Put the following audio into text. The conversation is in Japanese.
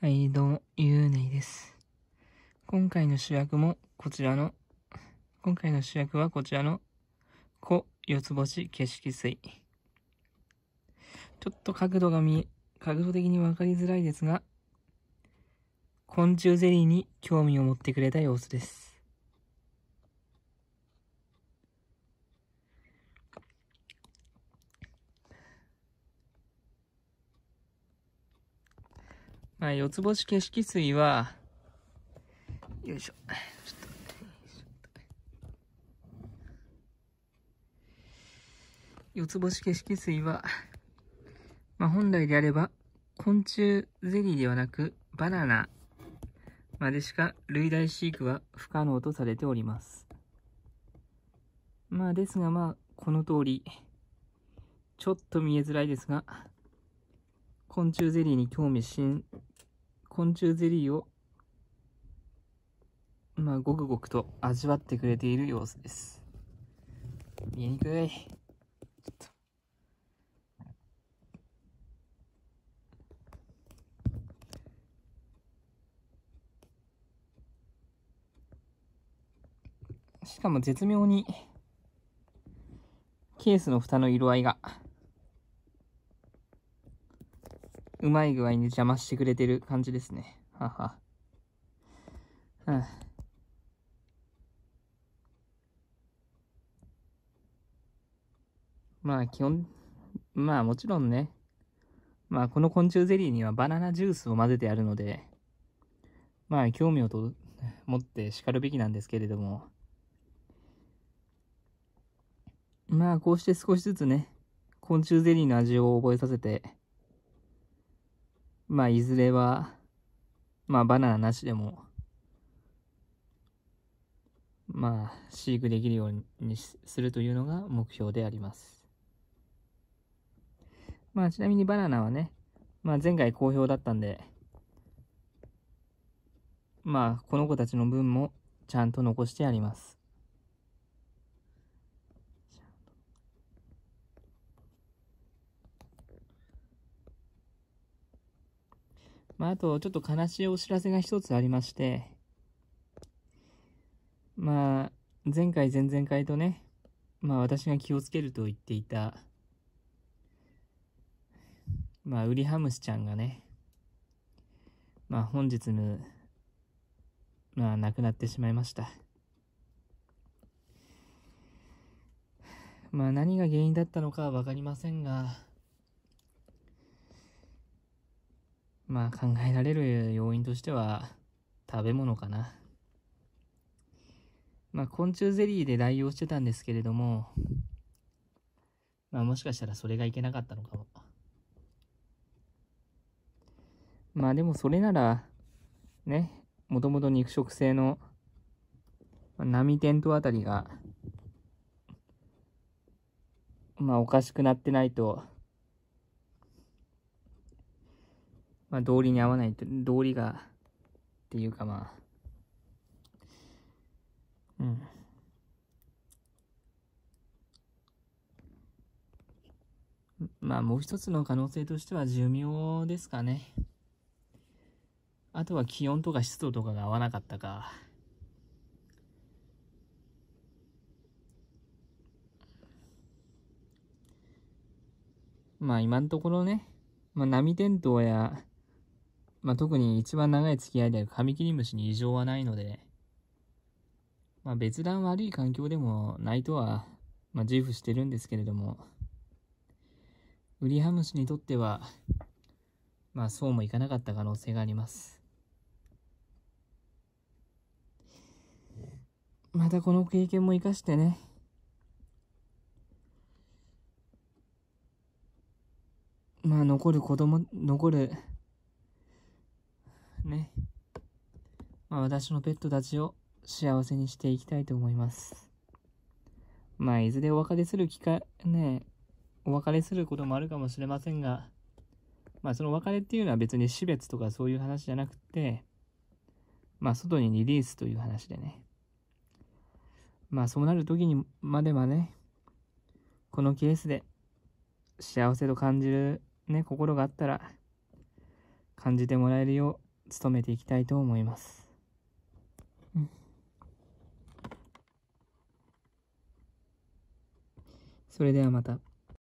はい、どうも、ゆうねいです。今回の主役もこちらの、今回の主役はこちらの、小四つ星景色水。ちょっと角度が見え、角度的にわかりづらいですが、昆虫ゼリーに興味を持ってくれた様子です。まあ、四つ星景色水は、よいしょ。ちょっと四つ星景色水は、まあ、本来であれば、昆虫ゼリーではなく、バナナまでしか類大飼育は不可能とされております。まあ、ですがまあ、この通り、ちょっと見えづらいですが、昆虫ゼリーに興味し、昆虫ゼリーを、まあ、ごくごくと味わってくれている様子です。見えにくい。しかも絶妙に、ケースの蓋の色合いが、うまい具合に邪魔してくれてる感じですね。はは。はあ、まあ基本、まあもちろんね、まあこの昆虫ゼリーにはバナナジュースを混ぜてあるので、まあ興味をと持って叱るべきなんですけれども、まあこうして少しずつね、昆虫ゼリーの味を覚えさせて、まあ、いずれは、まあ、バナナなしでも、まあ、飼育できるようにするというのが目標であります。まあ、ちなみにバナナはね、まあ、前回好評だったんで、まあ、この子たちの分もちゃんと残してあります。まあ、あと、ちょっと悲しいお知らせが一つありまして、まあ、前回、前々回とね、まあ、私が気をつけると言っていた、まあ、ウリハムシちゃんがね、まあ、本日の、まあ、亡くなってしまいました。まあ、何が原因だったのかはわかりませんが、まあ考えられる要因としては食べ物かな。まあ昆虫ゼリーで代用してたんですけれども、まあもしかしたらそれがいけなかったのかも。まあでもそれなら、ね、もともと肉食性の波テントあたりが、まあおかしくなってないと、まあ、道理に合わないと、道理が、っていうかまあ、うん。まあ、もう一つの可能性としては寿命ですかね。あとは気温とか湿度とかが合わなかったか。まあ今のところね、まあ波テントウや、まあ、特に一番長い付き合いであるカミキリムシに異常はないので、まあ、別段悪い環境でもないとは、まあ、自負してるんですけれども、ウリハムシにとっては、まあ、そうもいかなかった可能性があります。またこの経験も生かしてね、まあ、残る子供、残る、ね。まあ私のペットたちを幸せにしていきたいと思います。まあいずれお別れする機会、ね、お別れすることもあるかもしれませんが、まあその別れっていうのは別に死別とかそういう話じゃなくて、まあ外にリリースという話でね。まあそうなる時にまではね、このケースで幸せと感じるね、心があったら、感じてもらえるよ努めていきたいと思います。うんそれではまた。